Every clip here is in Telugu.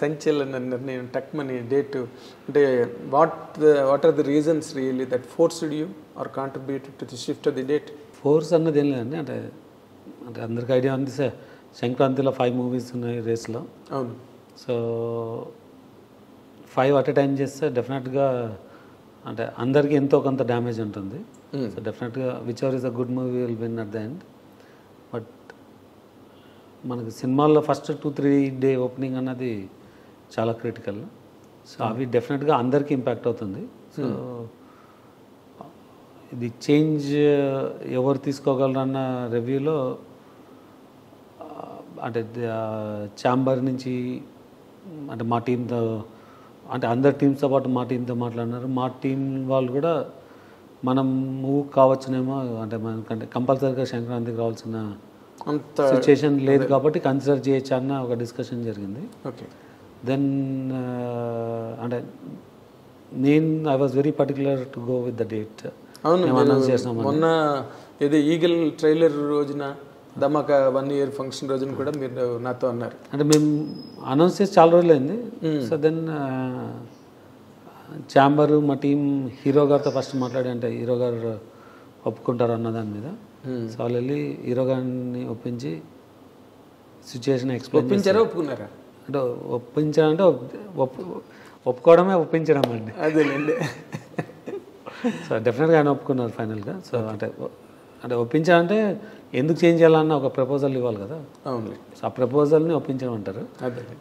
సంచలన నిర్ణయం టక్మని డేట్ అంటే what what are the reasons really that forced you are contributed to the shift of the date force అన్నది ఏం లేదండి. అంటే అంటే అందరికీ ఐడియా ఉంది సార్. సంక్రాంతిలో ఫైవ్ మూవీస్ ఉన్నాయి రేస్లో. అవును. So five at a time చేస్తే డెఫినెట్గా అంటే అందరికీ ఎంతో కొంత డ్యామేజ్ ఉంటుంది. సో డెఫినెట్గా whichever is a good movie will win at the end మనకి సినిమాల్లో first two three day opening అన్నది చాలా క్రిటికల్ సో అవి డెఫినెట్గా అందరికీ ఇంపాక్ట్ అవుతుంది. సో ఇది చేంజ్ ఎవరు తీసుకోగలరన్న రివ్యూలో అంటే ఛాంబర్ నుంచి అంటే మా టీంతో అంటే అందరి టీమ్స్తో పాటు మా టీంతో మాట్లాడినారు. మా టీం వాళ్ళు కూడా మనం మూవ్ కావచ్చునేమో అంటే మనకంటే కంపల్సరీగా సంక్రాంతికి రావాల్సిన అంత సిచ్యుయేషన్ లేదు కాబట్టి కన్సిడర్ చేయొచ్చు అన్న ఒక డిస్కషన్ జరిగింది. ఓకే. దెన్ అంటే నేను I was very particular to go with the date అవును మొన్న ఏదో ఈగల్ ట్రైలర్ రోజున ధమాకా వన్ ఇయర్ ఫంక్షన్ రోజున కూడా మీరు నాతో అన్నారు. అంటే మేము అనౌన్స్ చేసి చాలా రోజులు అయింది. సో దెన్ ఛాంబర్ మా టీం హీరో గారితో ఫస్ట్ మాట్లాడి అంటే హీరో గారు ఒప్పుకుంటారు అన్న దాని మీద. సో వాళ్ళు వెళ్ళి హీరో గారిని ఒప్పించి సిచ్యుయేషన్ ఎక్స్ప్లెయిన్ ఒప్పించారా ఒప్పుకున్నారా? అంటే ఒప్పించాలంటే ఒప్పు ఒప్పుకోవడమే ఒప్పించడం అండి అదేలేండి. సో డెఫినెట్గా ఆయన ఒప్పుకున్నారు ఫైనల్గా. సో అంటే అంటే ఒప్పించాలంటే ఎందుకు చేంజ్ చేయాలన్న ఒక ప్రపోజల్ ఇవ్వాలి కదా. అవును సో ఆ ప్రపోజల్ని ఒప్పించడం అంటారు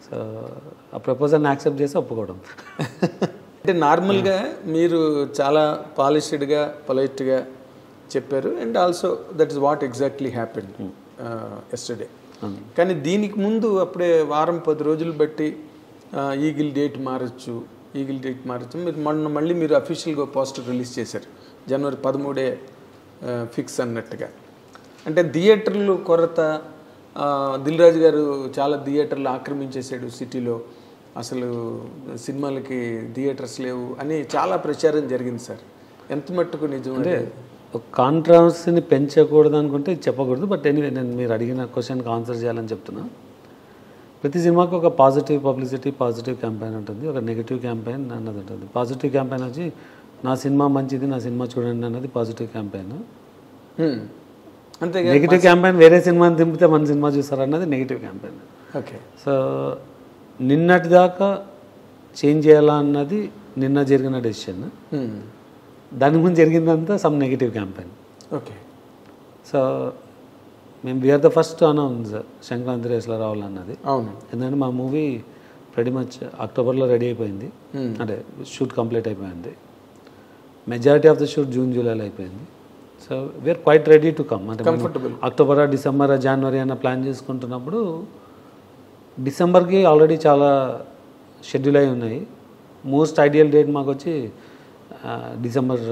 సో ఆ ప్రపోజల్ని యాక్సెప్ట్ చేసి ఒప్పుకోవడం. అంటే నార్మల్గా మీరు చాలా పాలిష్డ్గా పొలైట్గా చెప్పారు. And also that is what exactly happen yesterday కానీ దీనికి ముందు అప్పుడే వారం పది రోజులు బట్టి ఈగిల్ డేట్ మారచ్చు ఈగిల్ డేట్ మారచ్చు. మీరు మొన్న మళ్ళీ మీరు అఫీషియల్గా పోస్టర్ రిలీజ్ చేశారు. జనవరి పదమూడే ఫిక్స్ అన్నట్టుగా. అంటే థియేటర్లు కొరత ఆ, దిల్ రాజు గారు చాలా థియేటర్లు ఆక్రమించేశాడు సిటీలో. అసలు సినిమాలకి థియేటర్స్ లేవు అని చాలా ప్రచారం జరిగింది సార్. ఎంత మట్టుకు నిజం అంటే కాంట్రవర్సీని పెంచకూడదు అనుకుంటే చెప్పకూడదు. బట్ ఎనీవే నేను మీరు అడిగిన క్వశ్చన్కి ఆన్సర్ చేయాలని చెప్తున్నా. ప్రతి సినిమాకి ఒక పాజిటివ్ పబ్లిసిటీ పాజిటివ్ క్యాంపెయిన్ ఉంటుంది. ఒక నెగిటివ్ క్యాంపెయిన్ అన్నది ఉంటుంది. పాజిటివ్ క్యాంపెయిన్ వచ్చి నా సినిమా మంచిది నా సినిమా చూడండి అన్నది పాజిటివ్ క్యాంపెయిన్ హ్మ్. అంతేగా నెగిటివ్ క్యాంపెయిన్ వేరే సినిమాని దింపితే మన సినిమా చూస్తారు అన్నది నెగిటివ్ క్యాంపెయిన్ ఓకే సో నిన్నటి దాకా చేంజ్ చేయాలా అన్నది నిన్న జరిగిన డెసిషన్. దాని ముందు జరిగిందంతా some negative campaign. Okay. So మేము we're the first announce Sankranti రేస్లో రావాలన్నది అవును. ఎందుకంటే మా మూవీ pretty మచ్ అక్టోబర్లో రెడీ అయిపోయింది. అంటే షూట్ కంప్లీట్ అయిపోయింది. Majority of the shoot June జూలైలో అయిపోయింది. So we're quite ready to come అంటే Comfortable. అక్టోబర్ డిసెంబర్ జనవరి అన్న ప్లాన్ చేసుకుంటున్నప్పుడు డిసెంబర్కి ఆల్రెడీ చాలా షెడ్యూల్ అయి ఉన్నాయి. మోస్ట్ ఐడియల్ డేట్ మాకు వచ్చి డిసెంబర్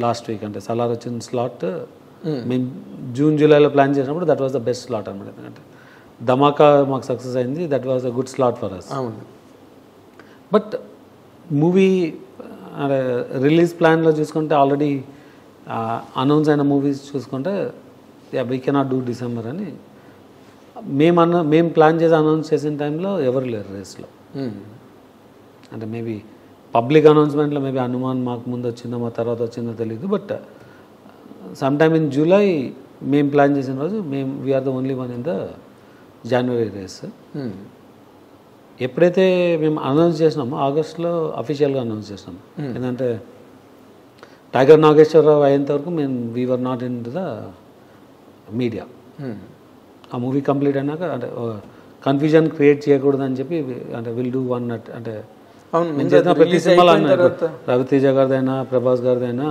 లాస్ట్ వీక్ అంటే సలార్ వచ్చిన స్లాట్ మేము జూన్ జూలైలో ప్లాన్ చేసినప్పుడు that was the best slot అనమాట ఎందుకంటే ధమాకా మాకు సక్సెస్ అయింది that was a good slot for us but movie release ప్లాన్లో చూసుకుంటే ఆల్రెడీ అనౌన్స్ అయిన మూవీస్ చూసుకుంటే వీ కెనాట్ డూ డిసెంబర్ అని మేము అన్న మేము ప్లాన్ చేసి అనౌన్స్ చేసిన టైంలో ఎవరు లేరు రేస్లో. అంటే మేబీ పబ్లిక్ అనౌన్స్మెంట్లో మేబీ హనుమాన్ మాకు ముందు వచ్చిందో మా తర్వాత వచ్చిందో తెలియదు but some time in July మేము ప్లాన్ చేసిన రోజు మేము we're the only one in the January race. ఎప్పుడైతే మేము అనౌన్స్ చేసినామో ఆగస్ట్లో అఫీషియల్గా అనౌన్స్ చేసినాం ఎందుకంటే టైగర్ నాగేశ్వరరావు అయ్యేంత వరకు మేము we're not in the media. ఆ మూవీ కంప్లీట్ అయినాక అంటే కన్ఫ్యూజన్ క్రియేట్ చేయకూడదు అని చెప్పి అంటే విల్ డూ వన్ అంటే అవును నేను చేసిన ప్రతి సినిమాలో రవితేజ గారిదైనా ప్రభాస్ గారిదైనా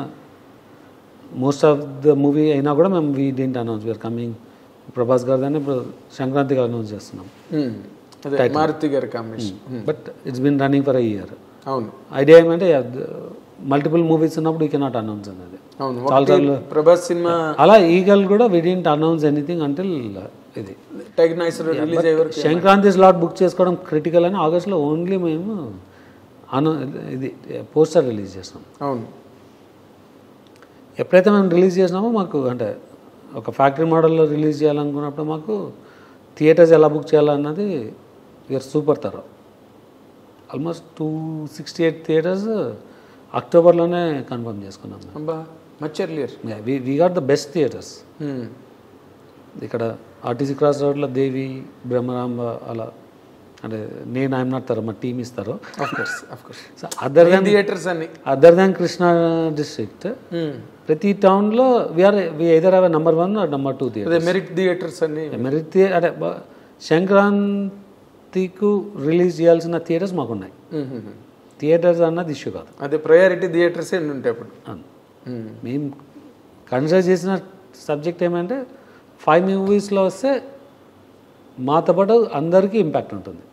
మోస్ట్ ఆఫ్ ద మూవీ అయినా కూడా మేము we didn't announce we're coming Prabhas గారిదైనా ఇప్పుడు సంక్రాంతికి అనౌన్స్ చేస్తున్నాం. మారుతి గారి combination but it's been running for a year అవును. ఐడియా ఏమంటే మల్టిపుల్ మూవీస్ ఉన్నప్పుడు యూ కెనాట్ అనౌన్స్ అన్నది అవును. ప్రభాస్ సినిమా అలా ఈగల్ కూడా we didn't announce anything until ఇది. సంక్రాంతి స్లాట్ బుక్ చేసుకోవడం క్రిటికల్ అని ఆగస్ట్లో ఓన్లీ మేము అను ఇది పోస్టర్ రిలీజ్ చేస్తాం అవును. ఎప్పుడైతే మేము రిలీజ్ చేసినామో మాకు అంటే ఒక ఫ్యాక్టరీ మోడల్లో రిలీజ్ చేయాలనుకున్నప్పుడు మాకు థియేటర్స్ ఎలా బుక్ చేయాలన్నది we're super తరో. Almost two sixty eight theatres అక్టోబర్లోనే confirm చేసుకున్నాం much earlier we got the best theatres ఇక్కడ ఆర్టీసీ క్రాస్ రోడ్లో దేవి బ్రహ్మరాంబ అలా అంటే నేను ఐఎమ్ నాట్ తరో మా టీమ్ ఇస్తారు. అదర్ దాన్ థియేటర్స్ అన్ని. అదర్ దాన్ కృష్ణా డిస్ట్రిక్ట్ ప్రతి టౌన్లో we're we either have number one number two theatre అదే మెరిట్ థియేటర్స్ అన్ని. మెరిట్ థియే అంటే సంక్రాంతికు రిలీజ్ చేయాల్సిన థియేటర్స్ మాకున్నాయి. థియేటర్స్ అన్నది ఇష్యూ కాదు. అదే ప్రయారిటీ థియేటర్స్ ఎన్ని ఉంటాయి అప్పుడు. అవును. మేము కన్సిడర్ చేసిన సబ్జెక్ట్ ఏమంటే ఫైవ్ మూవీస్లో వస్తే మాతో పాటు అందరికీ ఇంపాక్ట్ ఉంటుంది.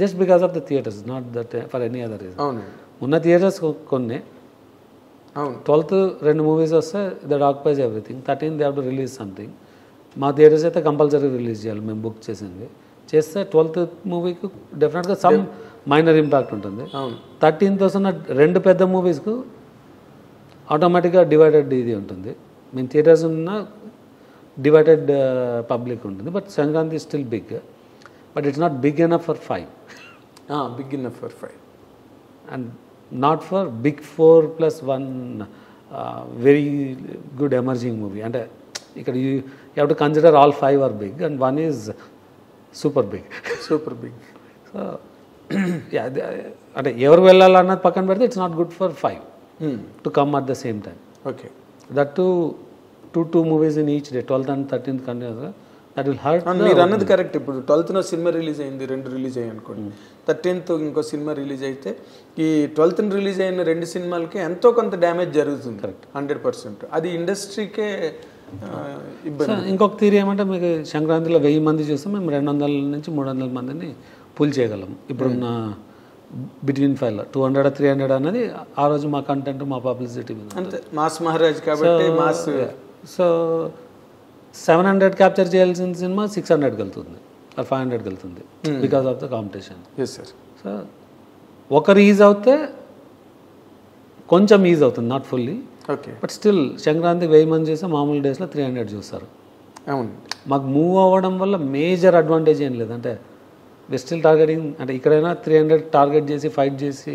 Just because of the theatres not that for any other reason ఉన్న థియేటర్స్ కొన్ని. అవును. ట్వెల్త్ రెండు మూవీస్ వస్తే that occupies everything thirteen they have to release something మా థియేటర్స్ అయితే కంపల్సరీ రిలీజ్ చేయాలి మేము బుక్ చేసింది చేస్తే ట్వెల్త్ మూవీకి డెఫినెట్గా సమ్ మైనర్ ఇంపాక్ట్ ఉంటుంది. అవును. థర్టీన్త్ వస్తున్న రెండు పెద్ద మూవీస్కు ఆటోమేటిక్గా డివైడెడ్ ఇది ఉంటుంది. మేము థియేటర్స్ ఉన్న డివైడెడ్ పబ్లిక్ ఉంటుంది. But Sankranti still big but it's not big enough for five big in for five and not for big four plus one very good emerging movie అంటే ఇక్కడ you have to consider all five are big and one is super big super big so అంటే ఎవరు వెళ్ళాలన్నది పక్కన పెడితే it's not good for five to come at the same time okay that to two two movies in each day. Twelfth and thirteenth continues that will hurt మీరు అన్నది కరెక్ట్. ఇప్పుడు ట్వెల్త్న సినిమా రిలీజ్ అయింది రెండు రిలీజ్ అయ్యాయి అనుకోండి. థర్టీన్త్ ఇంకో సినిమా రిలీజ్ అయితే ఈ ట్వెల్త్న రిలీజ్ అయిన రెండు సినిమాలకి ఎంతో కొంత డ్యామేజ్ జరుగుతుంది. Hundred percent. అది ఇండస్ట్రీకే ఇంకొక థీరీ ఏమంటే మీకు సంక్రాంతిలో వెయ్యి మంది చూస్తే మేము రెండు వందల నుంచి మూడు వందల మందిని పుల్ చేయగలం. ఇప్పుడున్న between five two hundred three hundred అనేది ఆ రోజు మా కంటెంట్ మా పబ్లిసిటీ మీద అంతే. మాస్ మహారాజ్ కాబట్టి mass so seven hundred capture చేయాల్సిన సినిమా సిక్స్ హండ్రెడ్కి వెళ్తుంది. ఆర్ ఫైవ్ హండ్రెడ్కి వెళ్తుంది. Because of the competition. Yes sir so ఒకరు ఈజ్ అవుతే కొంచెం ఈజ్ అవుతుంది not fully. Okay but still Sankranti వెయ్యి మంది చేస్తే మామూలు డేస్లో త్రీ హండ్రెడ్ చూస్తారు. అవును. మాకు మూవ్ అవ్వడం వల్ల మేజర్ అడ్వాంటేజ్ ఏం లేదు. అంటే వి స్టిల్ టార్గెటింగ్ అంటే ఇక్కడైనా త్రీ హండ్రెడ్ టార్గెట్ చేసి ఫైట్ చేసి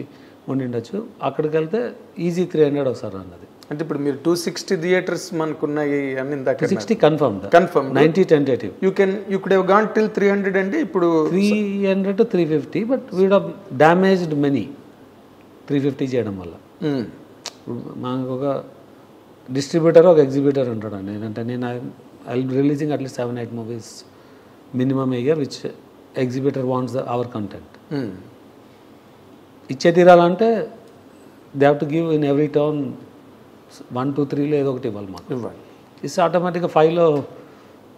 ఉండిండొచ్చు. అక్కడికి వెళ్తే ఈజీ త్రీ హండ్రెడ్ వస్తారు అన్నది. అంటే ఇప్పుడు మీరు టూ సిక్స్టీ థియేటర్స్ మనకున్నాయి అని ఇందాక sixty confirm confirm ninety tentative you can you could have gone till three hundred అంటే ఇప్పుడు three hundred to three fifty but we'd damaged many three fifty చేయడం వల్ల. ఇప్పుడు మాకు ఒక డిస్ట్రిబ్యూటర్ ఒక ఎగ్జిబ్యూటర్ ఉంటాడండి ఏంటంటే నేను I releasing at least seven eight movies minimum year which exhibitor wants the our content. ఇచ్చే తీరాలంటే they have to give in every town one two త్రీలో ఏదో ఒకటి ఇవ్వాలి మాకు. ఇవ్వాలి. ఇస్తే ఆటోమేటిక్గా ఫైవ్లో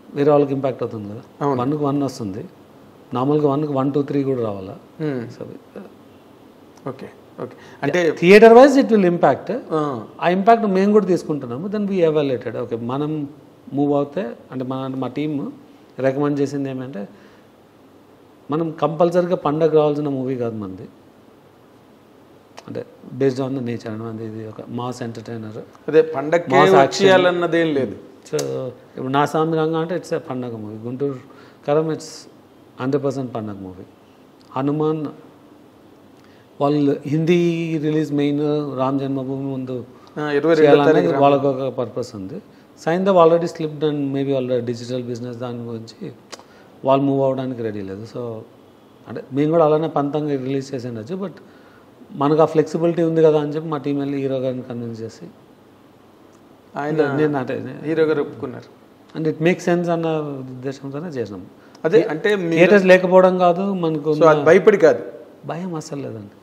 వేరే వాళ్ళకి ఇంపాక్ట్ అవుతుంది కదా. వన్కి వన్ వస్తుంది. నార్మల్గా వన్కి వన్ టూ త్రీ కూడా రావాలా? మ్మ్. So okay okay. అంటే theatre wise it will impact ఆ, ఇంపాక్ట్ మేము కూడా తీసుకుంటున్నాము. దెన్ వీ ఎవాల్యుయేటెడ్ ఓకే మనం మూవ్ అవుతే అంటే మన మా టీమ్ రికమెండ్ చేసింది ఏమంటే మనం కంపల్సరీగా పండగ రావాల్సిన మూవీ కాదు మనది అంటే బేస్డ్ ఆన్ ద నేచర్ అంటే ఇది ఒక మాస్ ఎంటర్టైనర్ అదే action. వచ్చేయాలన్నదేం లేదు. సో ఇప్పుడు నా సామిరంగా అంటే ఇట్స్ పండగ movie Guntur Kaaram it's hundred percent పండగ మూవీ హనుమాన్ వాళ్ళు హిందీ రిలీజ్ మెయిన్ రామ్ జన్మభూమి ముందు చేయాలనేది వాళ్ళకు ఒక పర్పస్ ఉంది. Since they already slipped and maybe already digital business దాని గురించి వాళ్ళు మూవ్ అవ్వడానికి రెడీ లేదు. సో అంటే మేము కూడా అలానే పంతంగా రిలీజ్ చేసి ఉండొచ్చు బట్ మనకు ఆ ఫ్లెక్సిబిలిటీ ఉంది కదా అని చెప్పి మా టీం వెళ్ళి హీరో గారిని కన్విన్స్ చేసి ఆయన నేను అంటే హీరో గారు ఒప్పుకున్నారు అండ్ ఇట్ మేక్ సెన్స్ అన్న ఉద్దేశంతోనే చేసినాం. అదే అంటే థియేటర్స్ లేకపోవడం కాదు మనకు భయపడి కాదు. భయం అస్సలు లేదండి.